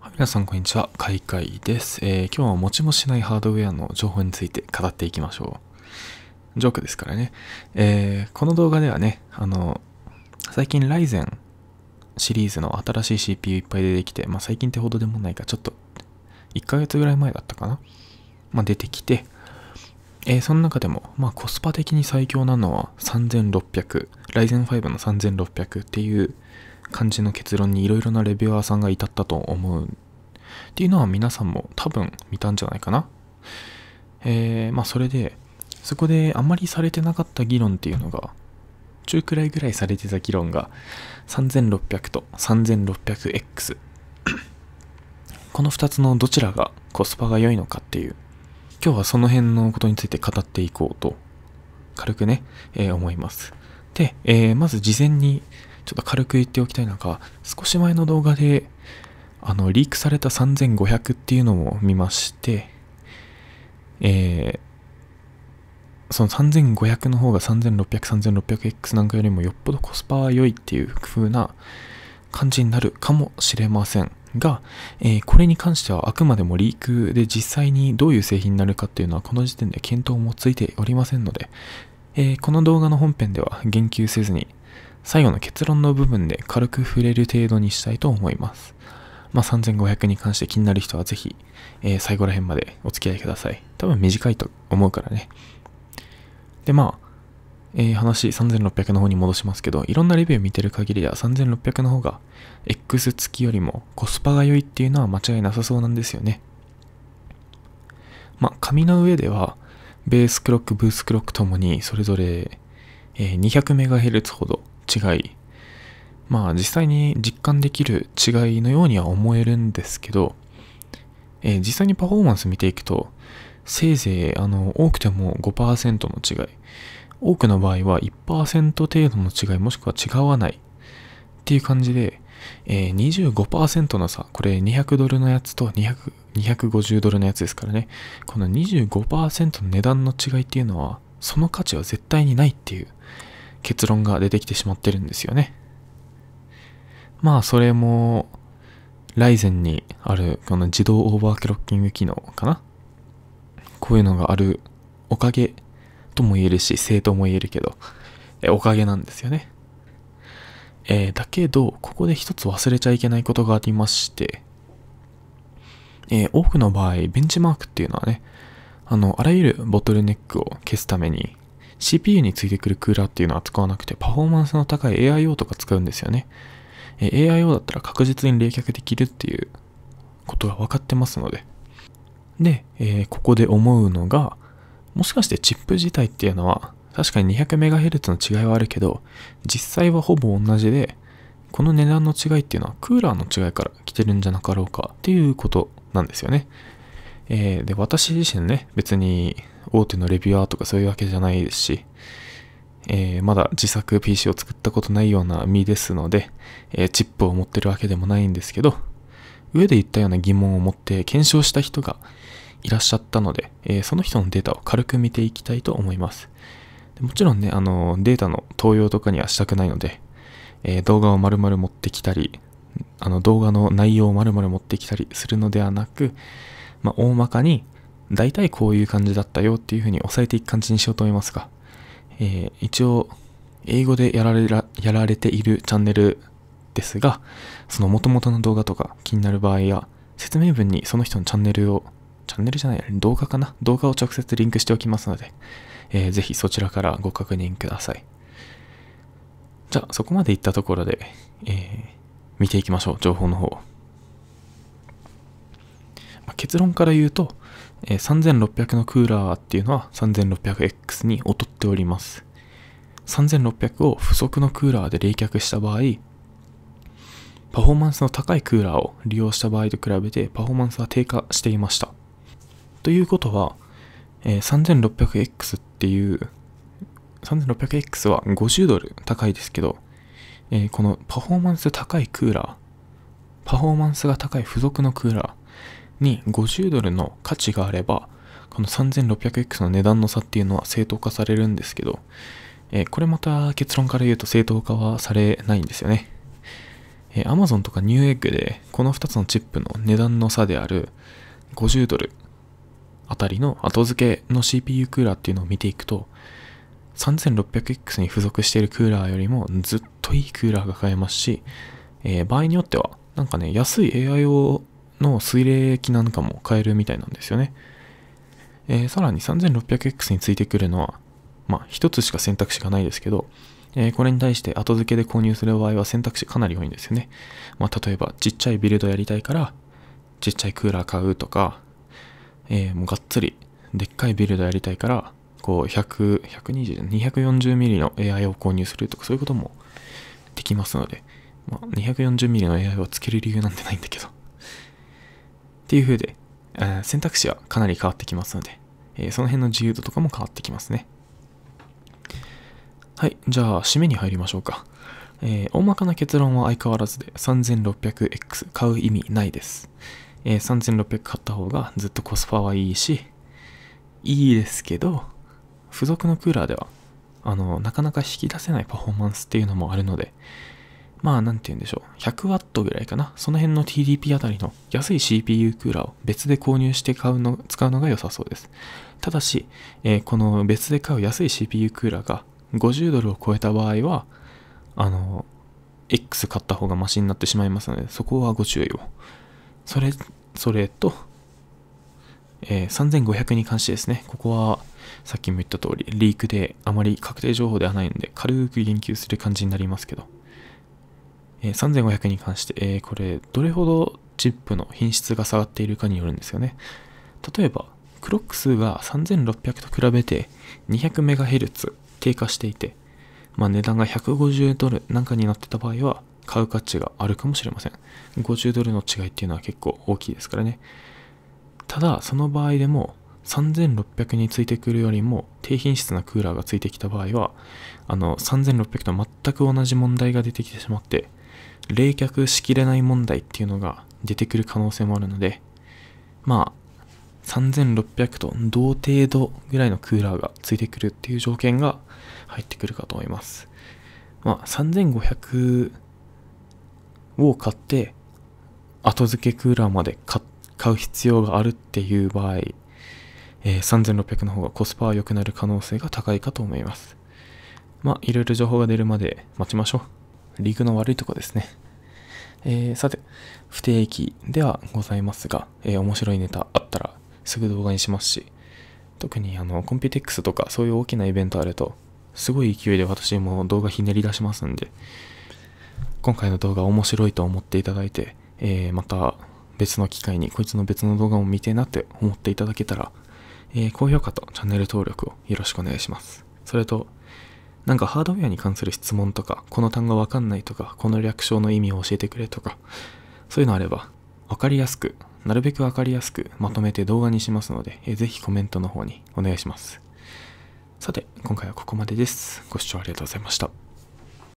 はい皆さんこんにちは、かいかいです、えー今日は持ちもしないハードウェアの情報について語っていきましょう。ジョークですからね。えーこの動画ではね、あの、最近ライゼンシリーズの新しい CPU いっぱい出てきて、まあ最近ってほどでもないか、ちょっと1ヶ月ぐらい前だったかな？まあ出てきて、えーその中でも、まあコスパ的に最強なのは3600、ライゼン5の3600っていう感じの結論にいろいろなレビュアーさんが至ったと思うっていうのは皆さんも多分見たんじゃないかな。えー、まあそれで、そこであまりされてなかった議論っていうのが、中くらいぐらいされてた議論が3600と 3600X。この2つのどちらがコスパが良いのかっていう、今日はその辺のことについて語っていこうと、軽くね、えー思います。で、えーまず事前にちょっと軽く言っておきたいのが、少し前の動画で、あの、リークされた3500っていうのを見まして、えーその3500の方が3600、3600X なんかよりもよっぽどコスパは良いっていう風な感じになるかもしれませんが、えーこれに関してはあくまでもリークで実際にどういう製品になるかっていうのはこの時点で検討もついておりませんので、えーこの動画の本編では言及せずに最後の結論の部分で軽く触れる程度にしたいと思います。まあ、3500に関して気になる人はぜひ、えー最後ら辺までお付き合いください。多分短いと思うからね。で、まあ、えー話3600の方に戻しますけど、いろんなレビュー見てる限りでは3600の方が X 付きよりもコスパが良いっていうのは間違いなさそうなんですよね。まあ、紙の上では、ベースクロック、ブースクロックともにそれぞれ、えー 200MHz ほど違い、まあ実際に実感できる違いのようには思えるんですけど、えー実際にパフォーマンス見ていくと、せいぜいあの多くても5%の違い、多くの場合は1%程度の違いもしくは違わない。っていう感じで、えー25%の差、これ200ドルのやつと200 250ドルのやつですからね、この25%の値段の違いっていうのは、その価値は絶対にないっていう結論が出てきてしまってるんですよね。まあそれも、ライゼンにあるこの自動オーバークロッキング機能かなこういうのがあるおかげとも言えるし、正とも言えるけど、えおかげなんですよね。えーだけど、ここで一つ忘れちゃいけないことがありまして、えー多くの場合、ベンチマークっていうのはね、あの、あらゆるボトルネックを消すために、CPU についてくるクーラーっていうのは使わなくて、パフォーマンスの高い AIO とか使うんですよね。え AIO だったら確実に冷却できるっていうことが分かってますので。で、えーここで思うのが、もしかしてチップ自体っていうのは、確かに 200MHz の違いはあるけど、実際はほぼ同じで、この値段の違いっていうのはクーラーの違いから来てるんじゃなかろうかっていうことなんですよね。えーで、私自身ね、別に大手のレビュアーとかそういうわけじゃないですし、えーまだ自作 PC を作ったことないような身ですので、えーチップを持ってるわけでもないんですけど、上で言ったような疑問を持って検証した人がいらっしゃったので、えーその人のデータを軽く見ていきたいと思います。もちろんね、あの、データの投用とかにはしたくないので、えー動画を丸々持ってきたり、あの動画の内容を丸々持ってきたりするのではなく、まあ、大まかに、大体こういう感じだったよっていうふうに押さえていく感じにしようと思いますが、えー一応、英語でやられらやられているチャンネルですが、その元々の動画とか気になる場合や、説明文にその人のチャンネルを、チャンネルじゃない、動画かな？動画を直接リンクしておきますので、えーぜひそちらからご確認ください。じゃあ、そこまでいったところで、えー見ていきましょう、情報の方。まあ結論から言うと、えー3600のクーラーっていうのは 3600X に劣っております。3600を不足のクーラーで冷却した場合、パフォーマンスの高いクーラーを利用した場合と比べてパフォーマンスは低下していました。ということは、えー 3600X っていう 3600X は50ドル高いですけど、このパフォーマンス高いクーラー、パフォーマンスが高い付属のクーラーに50ドルの価値があれば、この 3600X の値段の差っていうのは正当化されるんですけど、えーこれまた結論から言うと正当化はされないんですよね。えー、Amazon とかニューエッグでこの2つのチップの値段の差である50ドルあたりの後付けの CPU クーラーっていうのを見ていくと 3600X に付属しているクーラーよりもずっといいクーラーが買えますし、えー、場合によってはなんかね安い AIO の水冷機なんかも買えるみたいなんですよね、えー、さらに 3600X についてくるのはまあ一つしか選択肢がないですけどえー、これに対して後付けで購入する場合は選択肢かなり多いんですよね。まあ、例えばちっちゃいビルドやりたいからちっちゃいクーラー買うとか、えー、もうがっつりでっかいビルドやりたいからこう100、120、240ミリの AI を購入するとかそういうこともできますので、まあ、240ミリの AI をつける理由なんてないんだけど。っていう風で、えー、選択肢はかなり変わってきますので、えー、その辺の自由度とかも変わってきますね。はい、じゃあ、締めに入りましょうか。えー、大まかな結論は相変わらずで 3600X 買う意味ないです。えー、3600買った方がずっとコスパはいいし、いいですけど、付属のクーラーでは、あの、なかなか引き出せないパフォーマンスっていうのもあるので、まあ、なんて言うんでしょう。100W ぐらいかな。その辺の TDP あたりの安い CPU クーラーを別で購入して買うの、使うのが良さそうです。ただし、えー、この別で買う安い CPU クーラーが50ドルを超えた場合は、あの、X 買った方がマシになってしまいますので、そこはご注意を。それ、それと、えー、3500に関してですね、ここはさっきも言った通り、リークであまり確定情報ではないので、軽く言及する感じになりますけど、え、3500に関して、えー、これ、どれほどチップの品質が下がっているかによるんですよね。例えば、クロック数が3600と比べて 200MHz 低下していて、まあ、値段が150ドルなんかになってた場合は買う価値があるかもしれません。50ドルの違いっていうのは結構大きいですからね。ただ、その場合でも3600についてくるよりも低品質なクーラーがついてきた場合は、あの3600と全く同じ問題が出てきてしまって、冷却しきれない問題っていうのが出てくる可能性もあるので、まあ、3600と同程度ぐらいのクーラーがついてくるっていう条件が入ってくるかと思います。まあ、3500を買って、後付けクーラーまで買う必要があるっていう場合、えー、3600の方がコスパは良くなる可能性が高いかと思います。まあ、いろいろ情報が出るまで待ちましょう。リグの悪いとこですね。えー、さて、不定期ではございますが、えー、面白いネタあったらすぐ動画にしますし、特にあの、コンピュテックスとかそういう大きなイベントあると、すごい勢いで私も動画ひねり出しますんで、今回の動画面白いと思っていただいて、えー、また別の機会にこいつの別の動画も見てなって思っていただけたら、えー、高評価とチャンネル登録をよろしくお願いします。それと、なんかハードウェアに関する質問とか、この単語わかんないとか、この略称の意味を教えてくれとか、そういうのあれば、わかりやすく、なるべくわかりやすくまとめて動画にしますので、えー、ぜひコメントの方にお願いします。さて、今回はここまでです。ご視聴ありがとうございました。